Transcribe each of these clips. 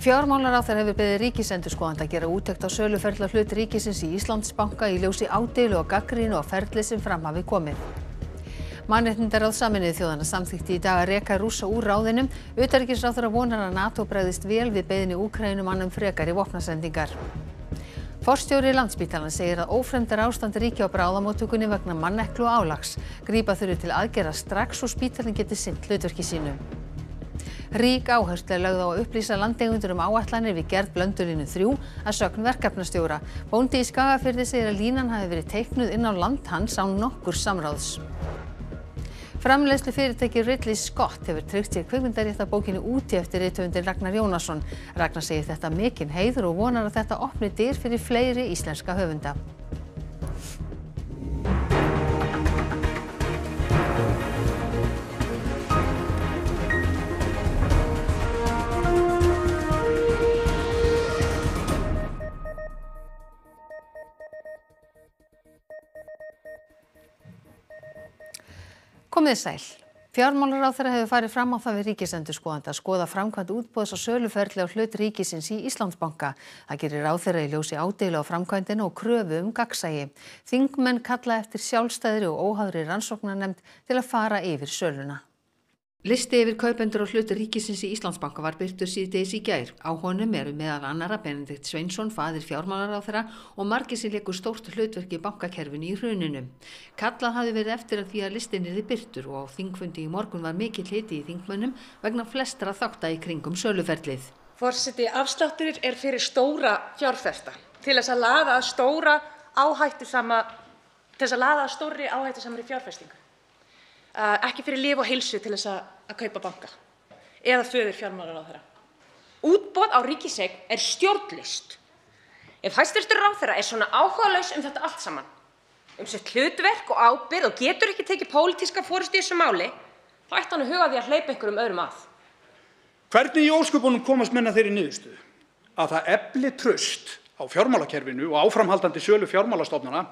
Fjármálaráþar hefur beðið ríkisendurskoðanda að gera úttekt á söluferðla hlut ríkisins í Íslandsbanka í ljósi ádeilu og gaggrínu á ferli sem fram hafi komið. Mannréttindaráð Saminuðu þjóðana samþykti í dag að reka rúsa úr ráðinum. Utarikisráþara vonar að NATO bregðist vel við beðinni Úkrænumannum frekar í vopnasendingar. Forstjóri Landspítalan segir að ófremdar ástand ríkja á bráðamóttökunni vegna manneklu og álags. Grípa þurfi til aðgerða strax og spítalinn geti sinnt hlutverki sínu. Rík áherslu er lögð á að upplýsa landeigundur um áætlanir við gerð blöndulínu 3 að sögn verkefnastjóra. Bóndi í Skagafyrði segir að línan hafi verið teiknuð inn á land hans á nokkur samráðs. Framleiðslu fyrirtæki Ridley Scott hefur tryggt sér kvikmyndarétt af bókinu úti eftir rithöfundin Ragnar Jónasson. Ragnar segir þetta mikinn heiður og vonar að þetta opni dyr fyrir fleiri íslenska höfunda. Komið sæl. Fjármálaráþara hefur farið fram á það við ríkisendurskoðanda að skoða framkvæmt útbóðs og söluferli á hlut ríkisins í Íslandsbanka. Það gerir ráþara í ljósi ádeilu á framkvæmdinu og kröfu um gagsægi. Þingmenn kalla eftir sjálfstæðri og óháðri rannsóknarnemnd til að fara yfir söluna. Listi yfir kaupendur og hlutur ríkisins í Íslandsbanka var byrtur síðdeis í gær. Á honum eru meðal annara Benedikt Sveinsson, fadir fjármálaráþara og margir sem leikur stórt hlutverki í bankakerfinu í hruninu. Kallað hafi verið eftir að því að listin er byrtur og á þingfundi í morgun var mikill hiti í þingmönnum vegna flestra þátta í kringum söluferlið. Forseti, afslátturir er fyrir stóra fjárfesta til þess að laða að stóra áhættu sama, til þess að laða að stóri áhættu samri fjárfestingu. Uh, ekki fyrir líf og heilsu til að, kaupa banka eða föður fjármálaráðherra. Útboð á ríkiseign er stjórnlist. Ef hæstvirtur ráðherra er svona áhugalaus um þetta allt saman, um sitt hlutverk og ábyrgð og getur ekki tekið pólitíska fórustu í þessu máli, þá ætti hann að huga því að hleypa einhverjum öðrum að. Hvernig í ósköpunum komast menna þeirri niðurstöðu að það efli tröst á fjármálakerfinu og áframhaldandi sölu fjármálastofnana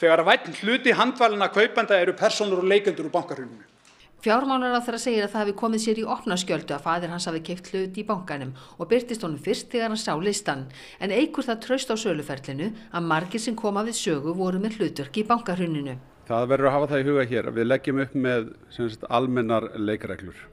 þegar vætn hluti handvalina kaupenda eru personur og leikendur úr bankarhruninu. Fjármálaráþara segir að það hafi komið sér í opna skjöldu að fadir hans hafi keipt hlut í bankanum og byrtist honum fyrst þegar hann sá listan. En eigur það tröst á söluferlinu að margir sem koma við sögu voru með hlutverk í bankarhruninu. Það verður að hafa það í huga hér að við leggjum upp með sagt, almennar leikreglur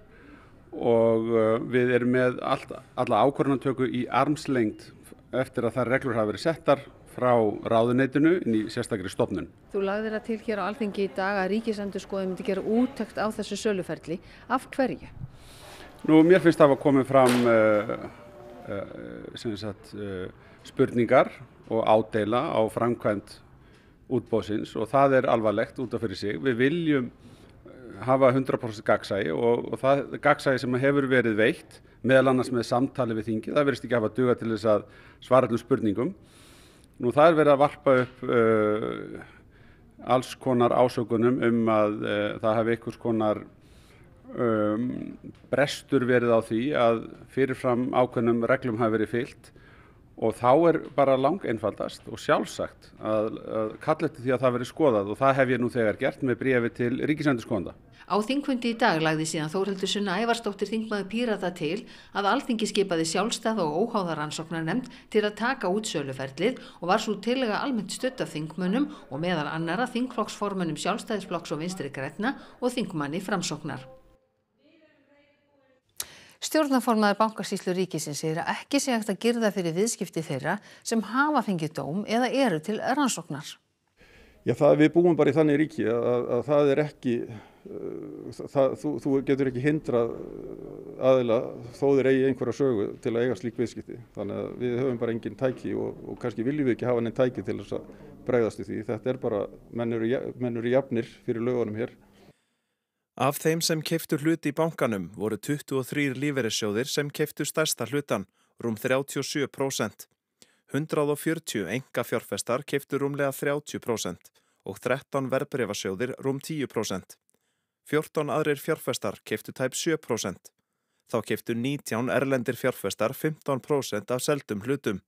og uh, við erum með allt, alla ákvörðantöku í armslengt eftir að það reglur hafa verið settar frá ráðuneytinu inn í sérstakri stofnun. Þú lagðir það til hér á alþingi í dag að ríkisendurskoðum myndi gera úttekt á þessu söluferli. Af hverju? Nú, mér finnst það að koma fram uh, uh, sagt, uh, spurningar og ádeila á framkvæmt útbóðsins og það er alvarlegt út af fyrir sig. Við viljum hafa 100% gagsægi og, og það gagsægi sem hefur verið veitt meðal annars með samtali við þingi, það verðist ekki hafa duga til þess að svara allum spurningum Nú það er verið að varpa upp uh, alls konar ásökunum um að uh, það hefði einhvers konar um, brestur verið á því að fyrirfram ákveðnum reglum hafi verið fyllt og þá er bara lang einfaldast og sjálfsagt að, að kalla eftir því að það verið skoðað og það hef ég nú þegar gert með brefi til Ríkisendurskónda. Á þingfundi í dag lagði síðan Þórhildur Sunna Ævarsdóttir þingmaður Pírata til að alþingi skipaði sjálfstæð og óháðaransóknar nefnd til að taka út söluferlið og var svo tillega almennt stutt af þingmönnum og meðal annara þingflokksformunum sjálfstæðisflokks og vinstri grætna og þingmanni framsóknar. Stjórnaformaður bankasýslu ríkisins segir að ekki sé hægt að girða fyrir viðskipti þeirra sem hafa fengið dóm eða eru til rannsóknar. Já, það, við búum bara í þannig ríki að, að, að það er ekki, uh, það, þú, þú getur ekki hindrað aðila þó þeir eigi einhverja sögu til að eiga slík viðskipti. Þannig að við höfum bara engin tæki og, og kannski viljum við ekki hafa neinn tæki til þess að bregðast í því. Þetta er bara, menn eru, menn eru jafnir fyrir lögunum hér. Af þeim sem keiftu hluti í bankanum voru 23 lífeyrissjóðir sem keiftu stærsta hlutan, rúm 37%. 140 enga fjárfestar keiftu rúmlega 30% og 13 verbreyfasjóðir rúm 10%. 14 aðrir fjárfestar keiftu tæp 7%. Þá keiftu 19 erlendir fjárfestar 15% af seldum hlutum.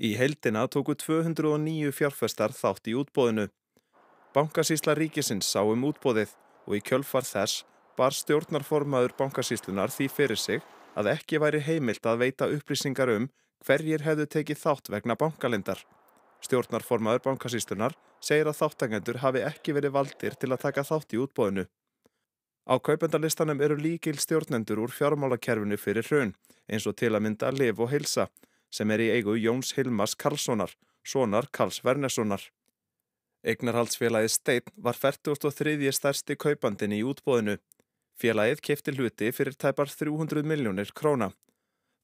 Í heildina tóku 209 fjárfestar þátt í útbóðinu. Bankasísla ríkisins sá um útbóðið og í kjölfar þess bar stjórnarformaður bankasýslunar því fyrir sig að ekki væri heimilt að veita upplýsingar um hverjir hefðu tekið þátt vegna bankalindar. Stjórnarformaður bankasýstunar segir að þáttangendur hafi ekki verið valdir til að taka þátt í útbóðinu. Á kaupendalistanum eru líkil stjórnendur úr fjármálakerfinu fyrir hrun, eins og til að mynda Liv og Hilsa, sem er í eigu Jóns Hilmas Karlssonar, sonar Karls Vernessonar. Eignarhaldsfélagið Steinn var 43. stærsti kaupandin í útbóðinu. Félagið kefti hluti fyrir tæpar 300 miljónir króna.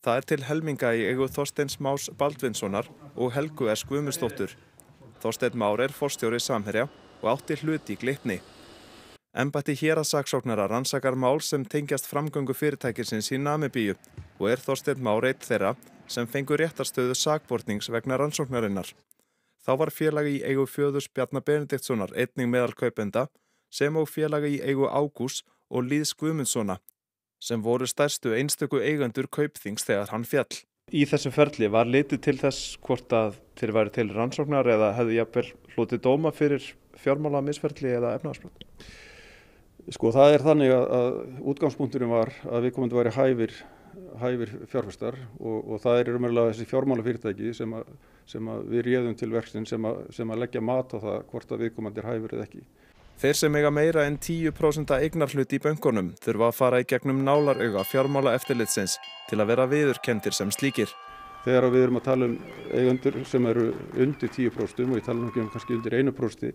Það er til helminga í eigu Þorsteins Más Baldvinssonar og Helgu S. Guðmustóttur. Þorstein Már er forstjóri samherja og átti hluti í glitni. Embætti hér að saksóknara rannsakar mál sem tengjast framgöngu fyrirtækisins í Namibíu og er Þorstein Már eitt þeirra sem fengur réttarstöðu sakbortnings vegna rannsóknarinnar. Þá var félagi í eigu fjöðus Bjarnar Benediktssonar einning meðal kaupenda sem og félagi í eigu Ágús og Líðs Guðmundssona sem voru stærstu einstöku eigandur kaupþings þegar hann fjall. Í þessu ferli var litið til þess hvort að þeir væri til rannsóknar eða hefðu jafnvel hlutið dóma fyrir fjármála misferli eða efnaðarsbrot? Sko það er þannig að, að útgangspunkturinn var að við komum til að vera hæfir, hæfir fjárfestar og, og það er umverulega þessi fjármála fyrirtæki sem, að, sem að við réðum til verksin sem, sem að leggja mat á það hvort að við komum til hæfir eða ekki. Þeir sem eiga meira en 10% eignarhlut í böngunum þurfa að fara í gegnum nálarauga fjármála eftirlitsins til að vera viðurkendir sem slíkir. Þegar við erum að tala um eigundur sem eru undir 10% og ég tala um um kannski undir 1%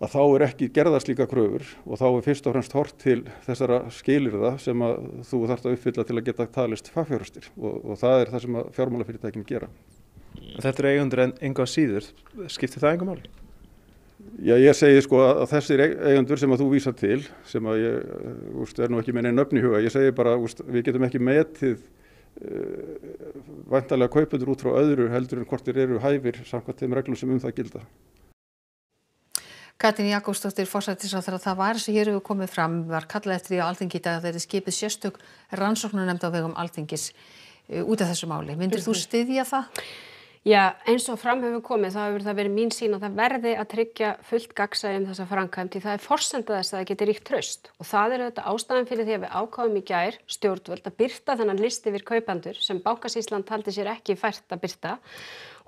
að þá er ekki gerða slíka kröfur og þá er fyrst og fremst hort til þessara skilirða sem að þú þarfst að uppfylla til að geta talist fagfjárhastir og, og það er það sem að fjármálafyrirtækjum gera. Þetta er eigundur en enga síður. Skiptir það enga máli? Já, ég segi sko að þessir eigandur sem að þú vísa til, sem að ég úst, er nú ekki með neina öfni huga, ég segi bara úst, við getum ekki metið uh, vantarlega kaupundur út frá öðru heldur en hvort þeir eru hæfir samkvæmt þeim reglum sem um það gilda. Katrín Jakobsdóttir fórsættisráþur að það var sem hér hefur komið fram var kallað eftir því á Alþingi í dag að þetta skipið sérstök rannsóknunemnd á vegum Alþingis uh, út af þessu máli. Myndir þú styðja það? Já, eins og fram hefur komið þá hefur það verið mín sín að það verði að tryggja fullt gagsæði um þessa framkvæmt því það er forsendað þess að það geti ríkt tröst og það er þetta ástæðan fyrir því að við ákáðum í gær stjórnvöld að byrta þennan listi við kaupandur sem Bákasísland taldi sér ekki fært að byrta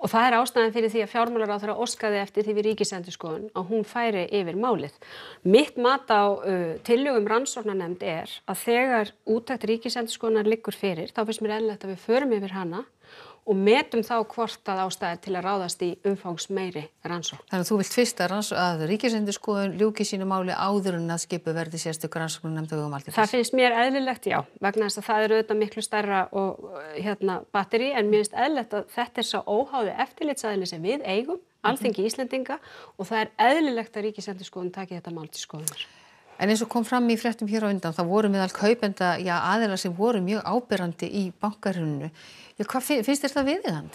og það er ástæðan fyrir því að fjármálar á þeirra oskaði eftir því við ríkisendurskoðun að hún færi yfir málið. Mitt mat á uh, tillögum rannsóknarnemnd er að þegar útækt ríkisendurskoðunar liggur fyrir þá finnst mér eðlilegt að við förum yfir hana og metum þá hvort að ástæði til að ráðast í umfangs meiri rannsókn. Þannig að þú vilt fyrst að, að ríkisendurskoðun ljúki sínu máli áður en að skipu verði sérstök rannsóknum nefndu um allt í þess. Það finnst mér eðlilegt, já, vegna þess að það eru auðvitað miklu stærra og hérna batteri en mér finnst eðlilegt að þetta er svo óháði eftirlitsaðili sem við eigum, alþengi. Íslendinga og það er eðlilegt að ríkisendurskoðun taki þetta mál til skoðunar. En eins og kom fram í fréttum hér á undan, það voru meðal kaupenda, já, aðeila sem voru mjög ábyrrandi í bankarunnu. Já, hvað finnst þér það við þann?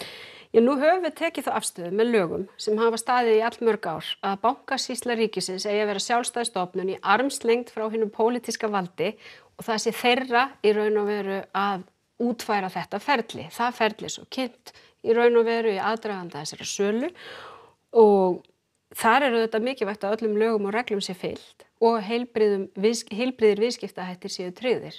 Já, nú höfum við tekið það afstöðu með lögum sem hafa staðið í all mörg ár að bankasísla ríkisins eigi að vera sjálfstæðstofnun í armslengt frá hinnum pólitiska valdi og það sé þeirra í raun og veru að útfæra þetta ferli. Það ferli svo kynnt í raun og veru í aðdraganda þessara sölu og þar eru þetta mikilvægt að öllum lögum og reglum sé fyllt og heilbriðir viðskiptahættir séu tryggðir.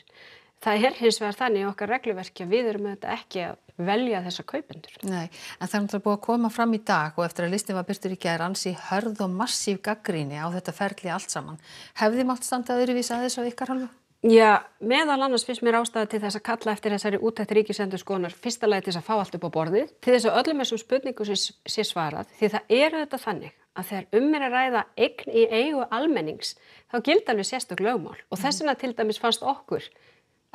Það er hins vegar þannig í okkar regluverki að við erum auðvitað ekki að velja þessa kaupendur. Nei, en það er náttúrulega búið að koma fram í dag og eftir að listin var byrtur í gæri ansi hörð og massíf gaggríni á þetta ferli allt saman. Hefði mátt standað öðruvísa að þessu á ykkar halvu? Já, meðal annars finnst mér ástæða til þess að kalla eftir þessari útætt ríkisendur skoðunar fyrsta lagi til þess að fá allt upp á borðið, til þess að öllum þessum spurningum sé, svarað, því það eru þetta þannig að þegar um er að ræða eign í eigu almennings, þá gild alveg sérstök lögmál. Og þess vegna til dæmis fannst okkur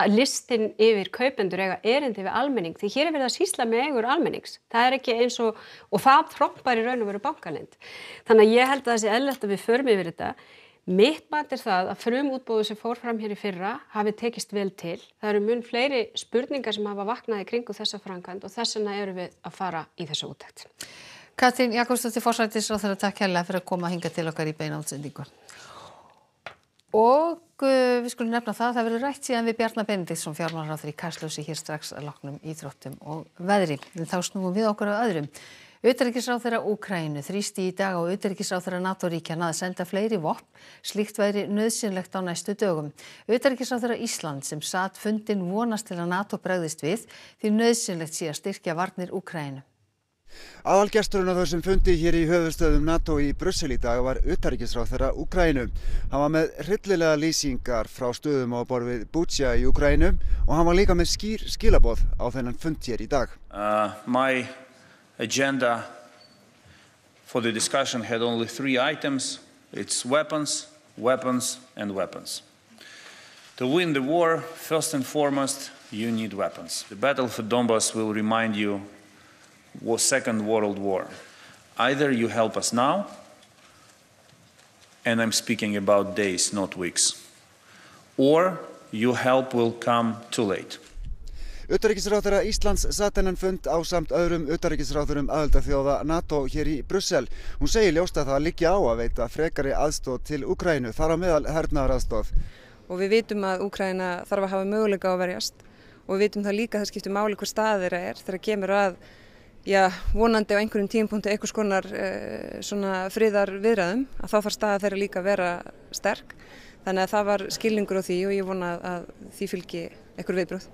að listin yfir kaupendur eiga erindi við almenning því hér er verið að sísla með eigur almennings. Það er ekki eins og, og það trompar í raun og veru bankalind þannig að ég held að það sé eðlert að við förum yfir þetta. Mitt mat er það að frum útbóðu sem fór fram hér í fyrra hafi tekist vel til. Það eru mun fleiri spurningar sem hafa vaknaði kringu þessa framkvæmd og þess vegna eru við að fara í þessu útækt Katrín Jakobsdóttir Forsættis og að takk hérlega fyrir að koma að hinga til okkar í beina átsendingu Og uh, við skulum nefna það að það verður rætt síðan við Bjarnar Benediktsson fjármálaráður í Karslösi hér strax að loknum íþróttum og veðri. En þá snúum við okkur á öðrum. Utanríkisráðherra Úkrænu þrýsti í dag á utanríkisráðherra NATO-ríkjana að senda fleiri vopn, slíkt væri nöðsynlegt á næstu dögum. Utanríkisráðherra Ísland sem satt fundin vonast til að NATO bregðist við því nöðsynlegt sé að styrkja varnir Úkrænu. Aðalgesturinn á þessum fundi hér í höfustöðum NATO í Brussel í dag var utanríkisráðherra Úkrænu. Hann var með hryllilega lýsingar frá stöðum á borfið Bútsja í Úkrænu og hann var líka með skýr skilaboð á þennan fund hér í dag. Uh, my agenda for the discussion had only three items. It's weapons, weapons and weapons. To win the war, first and foremost, you need weapons. The battle for Donbass will remind you was Second World War. Either you help us now, and I'm speaking about days, not weeks, or your help will come too late. Uttaríkisráþara Íslands satt hennan fund á samt öðrum uttaríkisráþurum aðeldaþjóða NATO hér í Brussel. Hún segir ljóst að það liggja á að veita frekari aðstóð til Ukrænu, þar á meðal hernaðar aðstóð. Og við vitum að Ukræna þarf að hafa möguleika á að verjast og við vitum það líka að það skiptir máli hver stað þeirra er þegar kemur að já, vonandi á einhverjum tímpunktu einhvers konar eh, friðar viðræðum að þá þarf staða þeirra líka að vera sterk. Þannig að það var skilningur á því og ég vona að því fylgi ekkur viðbröð.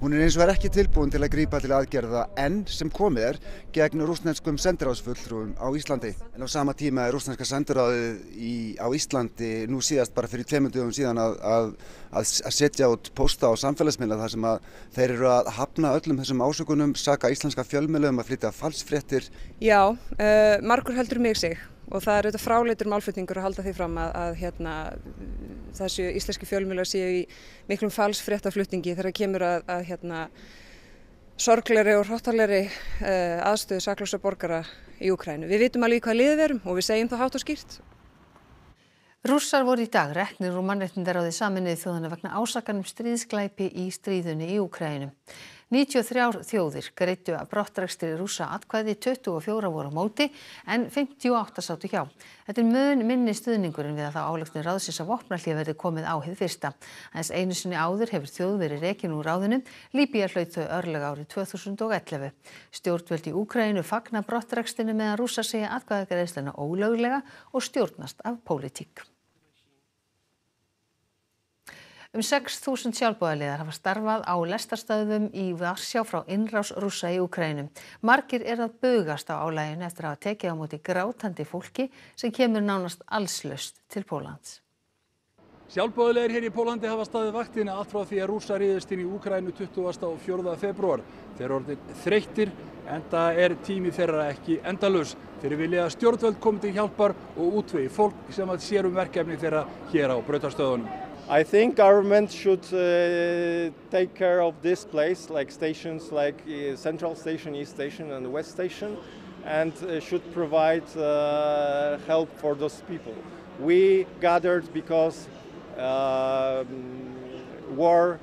Hún er eins og er ekki tilbúin til að grípa til aðgerða enn sem komið er gegn rúsnenskum sendiráðsfulltrúum á Íslandi. En á sama tíma er rúsnenska sendiráðið á Íslandi nú síðast bara fyrir tveimundugum síðan að, að, að setja út posta á samfélagsmiðla þar sem að þeir eru að hafna öllum þessum ásökunum, saka íslenska fjölmiðlum að flytja falsfréttir. Já, uh, margur heldur mig sig og það er auðvitað fráleitur málflutningur að halda því fram að, að hérna, þessu íslenski fjölmjölar séu í miklum falsfréttaflutningi þegar það kemur að, að hérna, sorgleri og hróttarleri uh, aðstöðu saklósa borgara í Ukrænu. Við vitum alveg hvað liðið verum og við segjum það hátt og skýrt. Rússar voru í dag reknir úr mannreitnindar á því saminnið þjóðana vegna ásakanum stríðsklæpi í stríðunni í Ukrænu. 93 þjóðir greittu að brottrækstri rúsa atkvæði 24 voru á móti en 58 sátu hjá. Þetta er mun minni stuðningurinn við að það álegsni ráðsins að vopnallið verði komið á hið fyrsta. Þess einu sinni áður hefur þjóð verið rekin úr ráðinu, Líbíja hlaut þau örlega árið 2011. Stjórnvöldi í Úkrænu fagna brottrækstinu meðan rúsa segja atkvæðagreðsluna ólöglega og stjórnast af pólitík. Um 6.000 sjálfbóðaliðar hafa starfað á lestarstöðum í Varsjá frá innrás rúsa í Ukrænum. Margir er að bugast á álæginu eftir að hafa tekið á móti grátandi fólki sem kemur nánast allslaust til Pólans. Sjálfbóðilegir hér í Pólandi hafa staðið vaktina allt frá því að rúsa ríðist inn í Ukrænu 20. og 4. februar. Þeir orðin þreyttir en það er tími þeirra ekki endalus. Þeir vilja að stjórnvöld komi til hjálpar og útvegi fólk sem að sérum verkefni þeirra hér á brautastöðunum. I think government should uh, take care of this place, like stations like uh, Central Station, East Station, and West Station, and uh, should provide uh, help for those people. We gathered because um, war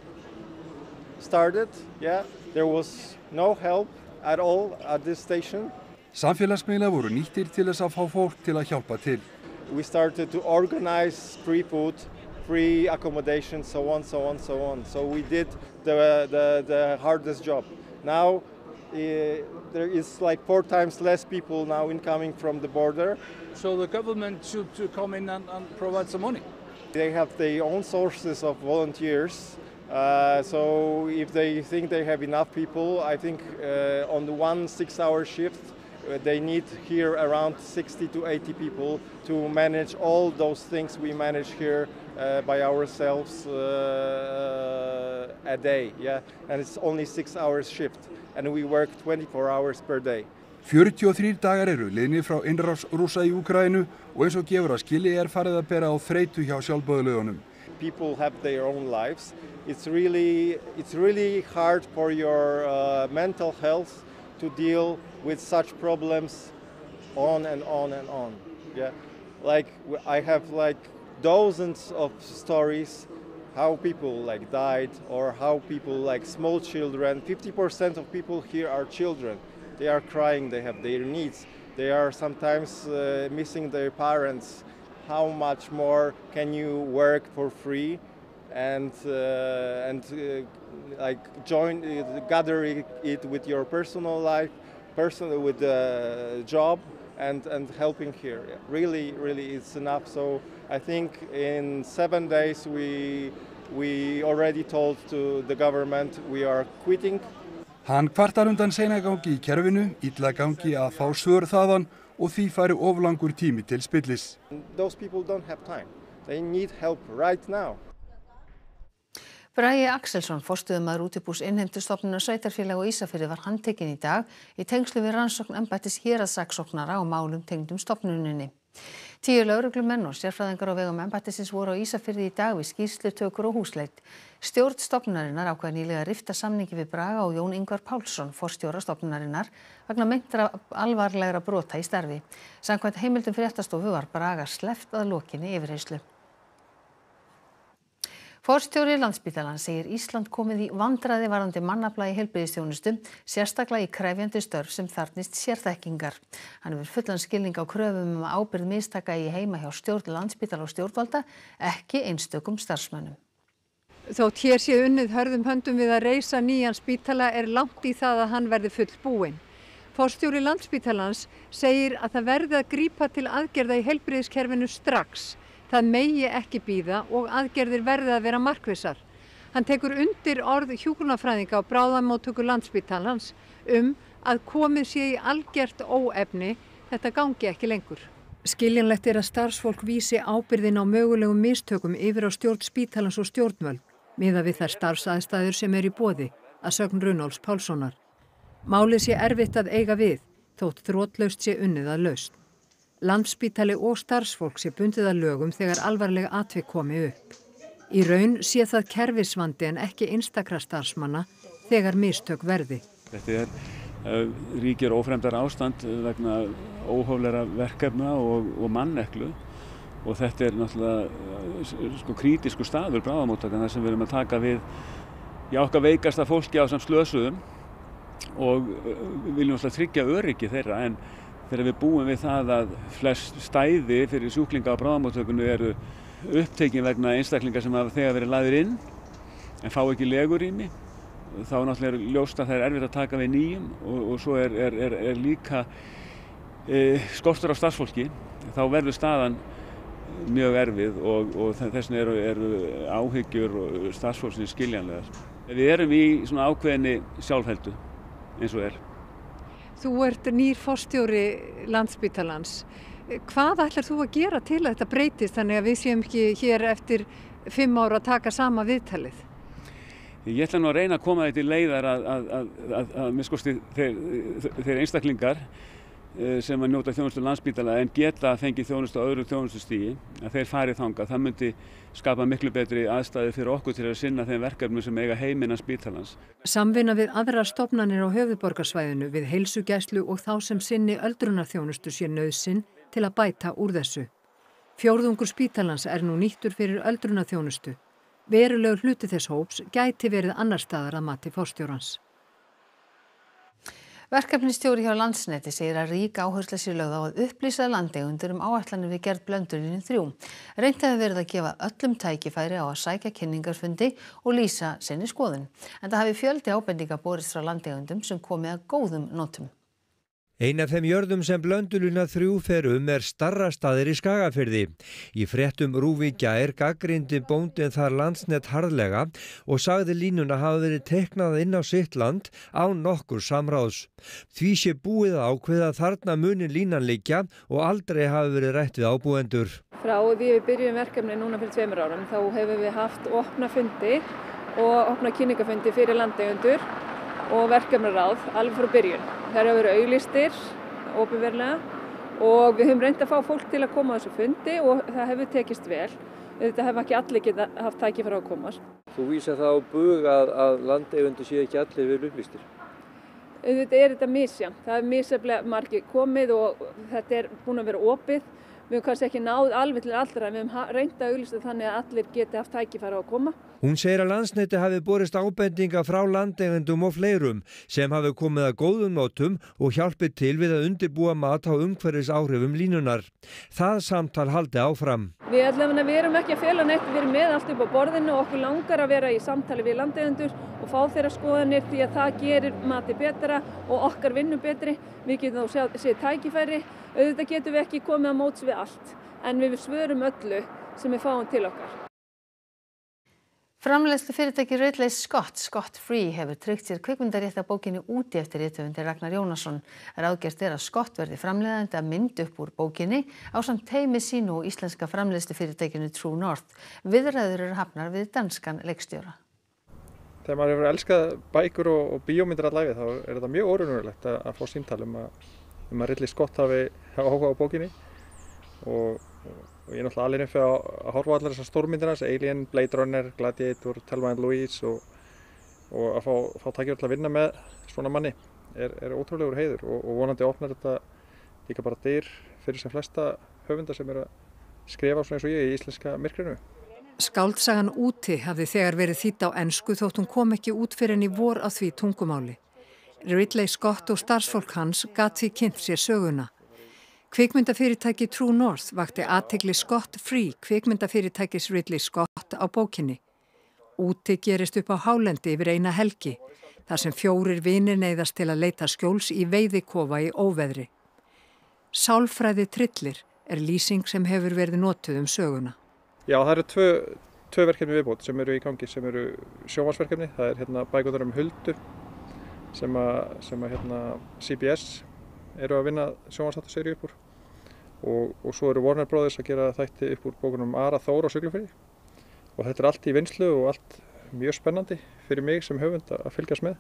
started. Yeah, there was no help at all at this station. Samfélagsmiðla voru nýttir til þess að fá fólk til að hjálpa til. We started to organize free food free accommodation, so on, so on, so on. So we did the, the, the hardest job. Now uh, there is like four times less people now incoming from the border. So the government should come in and, and provide some money. They have their own sources of volunteers. Uh, so if they think they have enough people, I think uh, on the one six-hour shift, they need here around 60 to 80 people to manage all those things we manage here uh, by ourselves uh, a day, yeah, and it's only six hours shift, and we work 24 hours per day. 43 dagar eru liðni frá innrás rúsa í Úkrænu og eins og gefur að skilji er farið að bera á þreitu hjá sjálfbóðulegunum. People have their own lives. It's really, it's really hard for your uh, mental health to deal with such problems on and on and on. Yeah, like I have like dozens of stories how people like died or how people like small children 50% of people here are children. They are crying they have their needs. They are sometimes uh, missing their parents. How much more can you work for free and uh, and uh, like join uh, gather it with your personal life person with a job and, and helping here. Really, really, it's enough. So I think in seven days we, we already told to the government we are quitting. Hann kvartar undan seinagangi í kerfinu, illa gangi að fá svör þaðan og því færi oflangur tími til spillis. Those people don't have time. They need help right now. Bragi Axelsson, forstuðumæður útibús innheimtustofnunar Sveitarfélag og Ísafyrði var handtekinn í dag í tengslu við rannsókn embættis héraðsaksóknara á málum tengdum stofnuninni. Tíu lauruglumenn og sérfræðingar á vegum embættisins voru á Ísafyrði í dag við skýrslutökur og húsleit. Stjórn stofnunarinnar ákveða nýlega að rifta samningi við Braga og Jón Ingvar Pálsson, forstjóra stofnunarinnar, vegna meintra alvarlegra brota í starfi. Samkvæmt heimildum fréttastofu var Braga sleft að lokinni yfirheyslu. Forstjóri Landspítalan segir Ísland komið í vandraði varandi mannafla í helbriðistjónustu, sérstaklega í krefjandi störf sem þarnist sérþekkingar. Hann hefur fullan skilning á kröfum um ábyrð mistaka í heima hjá stjórn Landspítala og stjórnvalda, ekki einstökum starfsmönnum. Þótt hér sé unnið hörðum höndum við að reysa nýjan spítala er langt í það að hann verði full búinn. Forstjóri Landspítalans segir að það verði að grípa til aðgerða í helbriðiskerfinu strax Það megi ekki býða og aðgerðir verði að vera markvissar. Hann tekur undir orð hjúgrunafræðinga á bráðamóttöku landsbyttalans um að komið sé í algjört óefni þetta gangi ekki lengur. Skiljanlegt er að starfsfólk vísi ábyrðin á mögulegum mistökum yfir á stjórn spítalans og stjórnvöld miða við þær starfsaðstæður sem er í bóði að sögn Runóls Pálssonar. Málið sé erfitt að eiga við þótt þrótlaust sé unnið að laust. Landspítali og starfsfólk sé bundið að lögum þegar alvarlega atvik komi upp. Í raun sé það kerfisvandi en ekki einstakra starfsmanna þegar mistök verði. Þetta er uh, ríkir ófremdar ástand vegna óhóflera verkefna og, og manneklu og þetta er náttúrulega uh, sko, krítisku staður bráðamóttakan þar sem við erum að taka við í okkar veikasta fólki á samt slösuðum og uh, viljum alltaf tryggja öryggi þeirra en þegar við búum við það að flest stæði fyrir sjúklinga á bráðamáttökunu eru upptekinn vegna einstaklingar sem hafa þegar verið laður inn en fá ekki legur í mig þá náttúrulega er ljóst að það er erfitt að taka við nýjum og, og svo er, er, er, er líka e, skortur á starfsfólki þá verður staðan mjög erfið og, og þess vegna eru, eru áhyggjur og starfsfólksins skiljanlegar. Við erum í svona ákveðinni sjálfheldu eins og er. Þú ert nýr fórstjóri landsbytalans. Hvað ætlar þú að gera til að þetta breytist þannig að við séum ekki hér eftir fimm ára að taka sama viðtalið? Ég ætla nú að reyna að koma þetta í leiðar að, að, að, að miskusti þeir, þeir einstaklingar sem að njóta þjónustu landsbytala en geta að fengi þjónustu á öðru þjónustustígi að þeir farið þanga. Það myndi skapa miklu betri aðstæði fyrir okkur til að sinna þeim verkefnum sem eiga heiminn að spítalans. Samvinna við aðrar stofnanir á höfuborgarsvæðinu við heilsugæslu og þá sem sinni öldrunarþjónustu sé nöðsinn til að bæta úr þessu. Fjórðungur spítalans er nú nýttur fyrir öldrunarþjónustu. Verulegur hluti þess hóps gæti verið annar staðar að mati fórstjórans. Verkefnistjóri hjá Landsneti segir að rík áhersla sér lögð á að upplýsa landegundur um áætlanir við gerð blöndurinn þrjú. Reynt hefur verið að gefa öllum tækifæri á að sækja kynningarfundi og lýsa sinni skoðun. En það hafi fjöldi ábendinga borist frá landegundum sem komið að góðum notum. Ein af þeim jörðum sem blönduluna þrjú fer um er starra staðir í Skagafyrði. Í fréttum Rúfi gær gaggrindi bóndin þar landsnett harðlega og sagði línuna hafa verið teknað inn á sitt land á nokkur samráðs. Því sé búið ákveða þarna munin línan líkja og aldrei hafi verið rætt við ábúendur. Frá því við byrjum verkefni núna fyrir tveimur árum þá hefur við haft opna fundi og opna kynningafundi fyrir landegundur og verkefnaráð alveg frá byrjun. Það eru að vera auglistir ofinverlega og við höfum reynd að fá fólk til að koma á þessu fundi og það hefur tekist vel. Þetta hefur ekki allir geta haft tækifæra á að komast. Þú vísa það á bug að, að landeigundu sé ekki allir vel upplýstir? Þetta er þetta misjant. Það er misjaflega margi komið og þetta er búin að vera opið. Við höfum kannski ekki náð alveg til allra en við höfum reynda að auðvitað þannig að allir geti haft tækifæra á að koma. Hún segir að landsneiti hafi borist ábendinga frá landegendum og fleirum sem hafi komið að góðum nótum og hjálpið til við að undirbúa mat á umhverfis áhrifum línunar. Það samtal haldi áfram. Við, við erum ekki að fela neitt, við erum með allt upp á borðinu og okkur langar að vera í samtali við landegendur og fá þeirra skoðanir því að það gerir mati betra og okkar vinnu betri. Við getum þá séð tækifæri, auðvitað getum við ekki komið að móts við allt en við svörum öllu sem við fáum til okkar. Framleiðslu fyrirtæki Rautleis Scott, Scott Free, hefur tryggt sér kvikmyndarétt af bókinni úti eftir rithöfundi Ragnar Jónasson. Ráðgjert er að Scott verði framleiðandi að mynd upp úr bókinni á samt teimi sínu og íslenska framleiðslu fyrirtækinu True North. Viðræður eru hafnar við danskan leikstjóra. Þegar maður hefur elskað bækur og, og bíómyndir allæfi þá er þetta mjög órunverulegt að, að fá síntal um að, um að Ridley Scott hafi áhuga á bókinni og, og og ég er náttúrulega alveg fyrir að, horfa allar þessar stórmyndir hans, Alien, Blade Runner, Gladiator, Thelma Louise og, og að fá, fá takkir til að vinna með svona manni er, er ótrúlegur heiður og, og vonandi opnar þetta líka bara dyr fyrir sem flesta höfundar sem er að skrifa svona eins og ég í íslenska myrkrinu. Skáldsagan úti hafði þegar verið þýtt á ennsku þótt hún kom ekki út fyrir henni vor á því tungumáli. Ridley Scott og starfsfólk hans gati kynnt sér söguna. Kvikmyndafyrirtæki True North vakti aðtegli Scott Free kvikmyndafyrirtækis Ridley Scott á bókinni. Úti gerist upp á hálendi yfir eina helgi, þar sem fjórir vinir neyðast til að leita skjóls í veiðikofa í óveðri. Sálfræði trillir er lýsing sem hefur verið notuð um söguna. Já, það eru tvö, tvö verkefni viðbót sem eru í gangi, sem eru sjómasverkefni. Það er hérna bækundar um huldu sem að, hérna, CBS eru að vinna sjónvarsáttaseri upp úr og, og svo eru Warner Brothers að gera þætti upp úr bókunum Ara Þór á Siglufjörði og þetta er allt í vinslu og allt mjög spennandi fyrir mig sem höfund að fylgjast með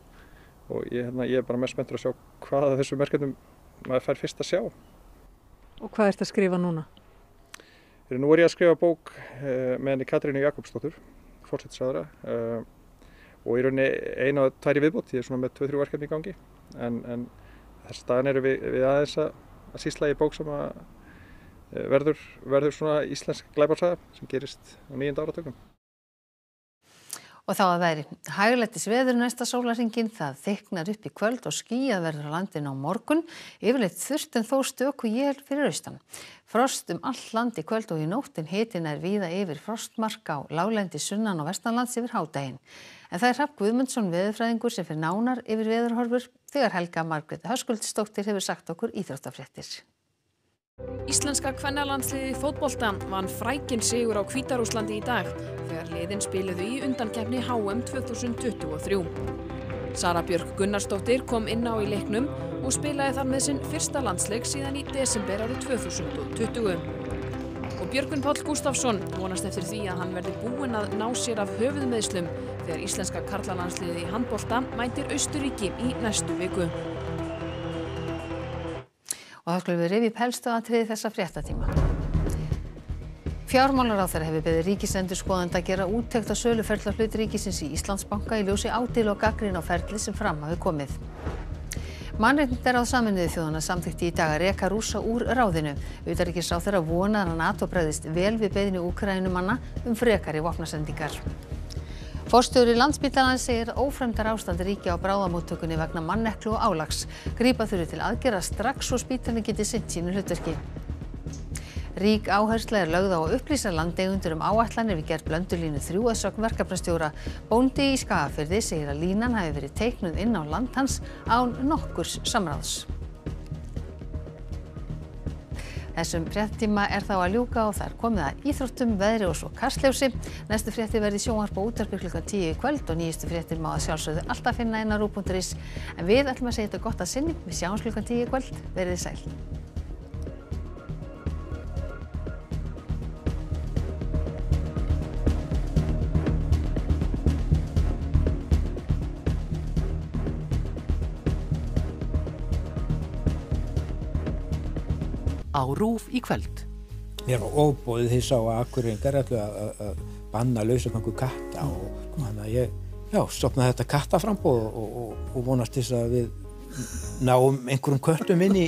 og ég, hérna, ég er bara mest spenntur að sjá hvaða þessu merkjum maður fær fyrst að sjá. Og hvað ert að skrifa núna? Nú er ég að skrifa bók eh, með henni Katrínu Jakobsdóttur, fórsettisræðara eh, og í rauninni eina og tæri viðbútt, ég er svona með 2-3 verkefni í gangi en, en þess staðan eru við, við aðeins að, að sísla í bók sem að verður, verður svona íslensk glæbarsaga sem gerist á nýjönda áratökum. Og þá að veri hæglættis veður næsta sólaringin, það þyknar upp í kvöld og skýjað verður á landin á morgun, yfirleitt þurft en þó stöku jél fyrir austan. Frost um all land í kvöld og í nóttin hitin er víða yfir frostmark á lálendi sunnan og vestanlands yfir hádægin. En það er Rapp Guðmundsson veðurfræðingur sem fyrir nánar yfir veðurhorfur þegar Helga Margreti Höskuldsdóttir hefur sagt okkur íþróttafréttir. Íslenska kvennalandsliði fótbolta vann frækinn sigur á Kvítarúslandi í dag þegar liðin spiluðu í undankefni HM 2023. Sara Björk Gunnarsdóttir kom inn á í leiknum og spilaði þar með sinn fyrsta landsleik síðan í desember árið 2020. Og Björgun Páll Gustafsson vonast eftir því að hann verði búinn að ná sér af höfuðmeðslum þegar íslenska karlalandsliði í handbolta mætir Austuríki í næstu viku. Og þá skulum við rifið pelstu aðtriði þessa fréttatíma. Fjármálaráþara hefur beðið ríkisendur skoðanda að gera úttekt á söluferðla hlut ríkisins í Íslandsbanka í ljósi ádil og gaggrín á ferli sem fram hafi komið. Mannreitndar á saminuðu þjóðana samþykti í dag að reka rúsa úr ráðinu. Utaríkisráþara vonar að NATO bregðist vel við beðinu úkrænumanna um frekari vopnasendingar. Forstjóri landsbítalans segir að ófremdar ástand ríkja á bráðamóttökunni vegna manneklu og álags. Grípa þurfi til aðgerða strax og spítalinn geti sinnt sínu hlutverki. Rík áhersla er lögð á að upplýsa landeigundur um áætlanir við gerð blöndulínu þrjú að sögn verkefnastjóra. Bóndi í Skagafyrði segir að línan hafi verið teiknuð inn á land hans án nokkurs samráðs. Þessum fréttíma er þá að ljúka og það er komið að íþróttum, veðri og svo kastljósi. Næstu frétti verði sjónvarp og útarpi klukka 10 í kvöld og nýjustu fréttir má að sjálfsögðu alltaf finna inn á rú.is. En við ætlum að segja þetta gott að sinni. Við sjáum klukka 10 í kvöld. Verðið sæl. Á RÚF í kvöld. Mér var óbóðið því sá að akkuringar ætlu að banna lausagangu katta og þannig að ég já, stopnaði þetta kattaframbóð og, og, og vonast þess að við náum einhverjum köttum inn í